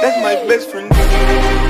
That's my best friend.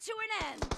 to an end!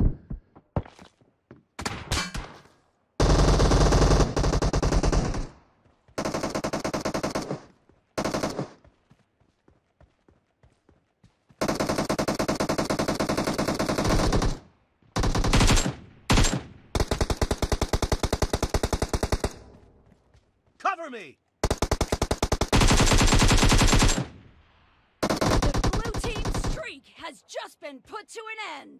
Been put to an end.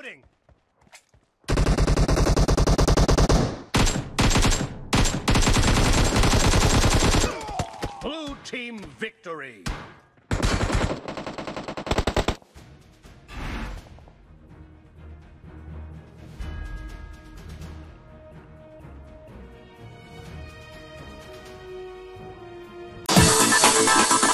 Reloading! Blue team victory! We'll be right back.